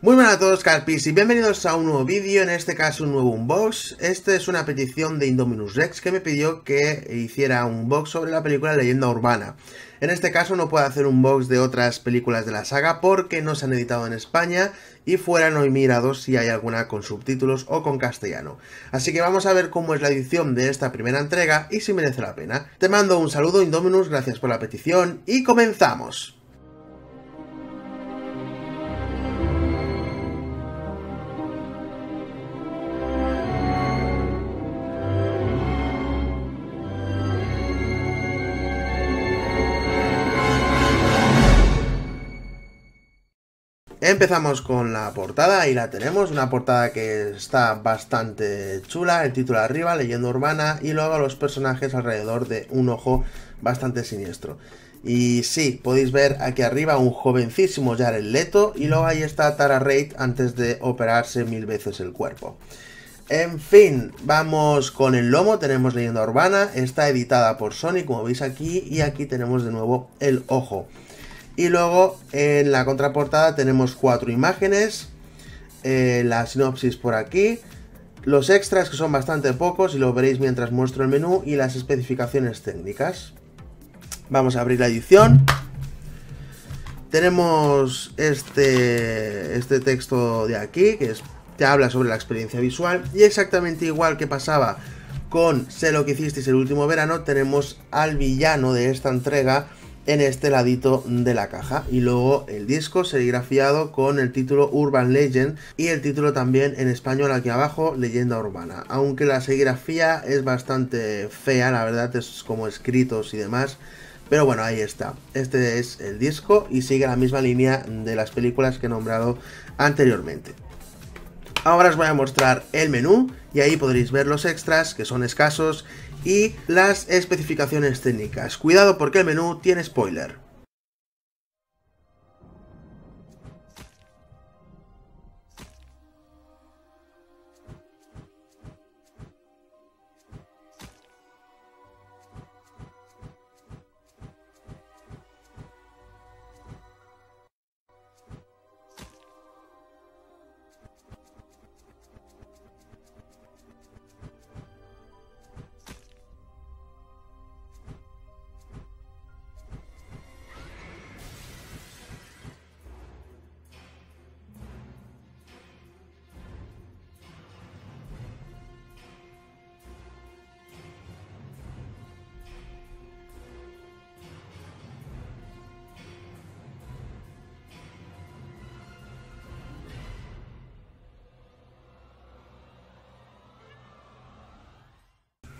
Muy buenas a todos Carpis y bienvenidos a un nuevo vídeo, en este caso un nuevo unbox. Este es una petición de Indominus Rex que me pidió que hiciera un unbox sobre la película Leyenda Urbana. En este caso no puedo hacer un unbox de otras películas de la saga porque no se han editado en España y fuera no he mirado si hay alguna con subtítulos o con castellano. Así que vamos a ver cómo es la edición de esta primera entrega y si merece la pena. Te mando un saludo Indominus, gracias por la petición y comenzamos. Empezamos con la portada, ahí la tenemos, una portada que está bastante chula, el título arriba, leyenda urbana, y luego los personajes alrededor de un ojo bastante siniestro. Y sí, podéis ver aquí arriba un jovencísimo Jared Leto, y luego ahí está Tara Reid antes de operarse mil veces el cuerpo. En fin, vamos con el lomo, tenemos leyenda urbana, está editada por Sony, como veis aquí, y aquí tenemos de nuevo el ojo. Y luego en la contraportada tenemos cuatro imágenes, eh, la sinopsis por aquí, los extras que son bastante pocos y lo veréis mientras muestro el menú y las especificaciones técnicas. Vamos a abrir la edición. Tenemos este, este texto de aquí que te habla sobre la experiencia visual y exactamente igual que pasaba con Sé lo que hicisteis el último verano, tenemos al villano de esta entrega en este ladito de la caja. Y luego el disco serigrafiado con el título Urban Legend y el título también en español aquí abajo, Leyenda Urbana. Aunque la serigrafía es bastante fea, la verdad, es como escritos y demás. Pero bueno, ahí está. Este es el disco y sigue la misma línea de las películas que he nombrado anteriormente. Ahora os voy a mostrar el menú y ahí podréis ver los extras que son escasos y las especificaciones técnicas. Cuidado porque el menú tiene spoiler.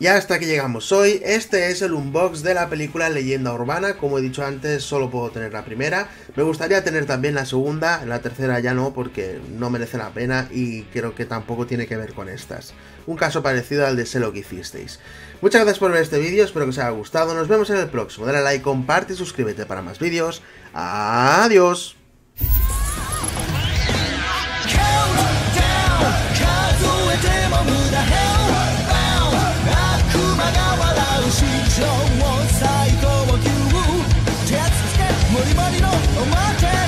Y hasta aquí llegamos. Hoy, este es el unbox de la película Leyenda Urbana, como he dicho antes solo puedo tener la primera, me gustaría tener también la segunda, la tercera ya no porque no merece la pena y creo que tampoco tiene que ver con estas. Un caso parecido al de Sé que hicisteis. Muchas gracias por ver este vídeo, espero que os haya gustado, nos vemos en el próximo, dale like, comparte y suscríbete para más vídeos, adiós. Oh, my dad.